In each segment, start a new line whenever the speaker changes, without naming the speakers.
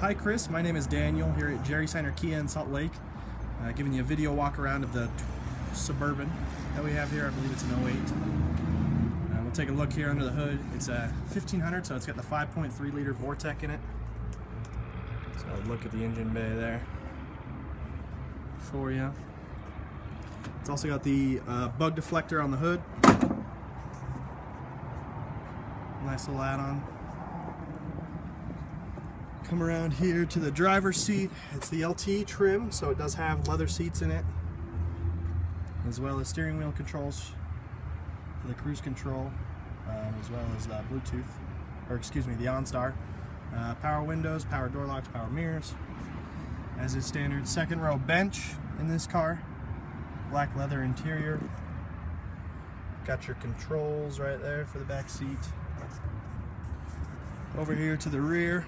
Hi Chris, my name is Daniel here at Jerry Seiner Kia in Salt Lake. Uh, giving you a video walk around of the Suburban that we have here. I believe it's an 08. Uh, we'll take a look here under the hood. It's a 1500, so it's got the 5.3 liter Vortec in it. So look at the engine bay there for you. It's also got the uh, bug deflector on the hood. Nice little add-on. Come around here to the driver's seat. It's the LT trim, so it does have leather seats in it, as well as steering wheel controls for the cruise control, um, as well as uh, Bluetooth, or excuse me, the OnStar. Uh, power windows, power door locks, power mirrors. As is standard, second row bench in this car. Black leather interior. Got your controls right there for the back seat. Over here to the rear,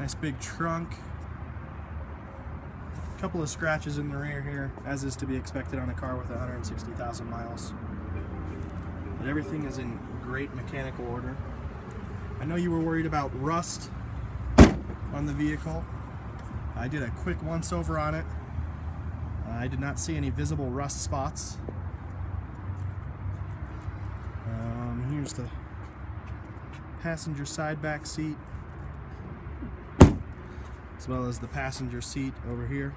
Nice big trunk. A couple of scratches in the rear here, as is to be expected on a car with 160,000 miles. But everything is in great mechanical order. I know you were worried about rust on the vehicle. I did a quick once over on it. I did not see any visible rust spots. Um, here's the passenger side back seat as well as the passenger seat over here.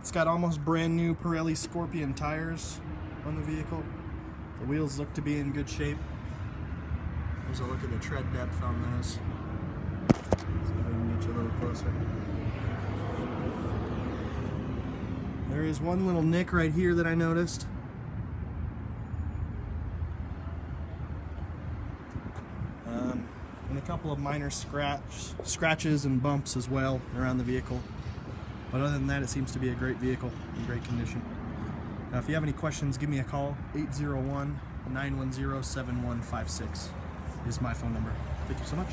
It's got almost brand new Pirelli Scorpion tires on the vehicle. The wheels look to be in good shape. There's a look at the tread depth on those. See if can get you a little closer. There is one little nick right here that I noticed. Um, and a couple of minor scratch, scratches and bumps as well around the vehicle. But other than that, it seems to be a great vehicle in great condition. Now, if you have any questions, give me a call. 801 910 7156 is my phone number. Thank you so much.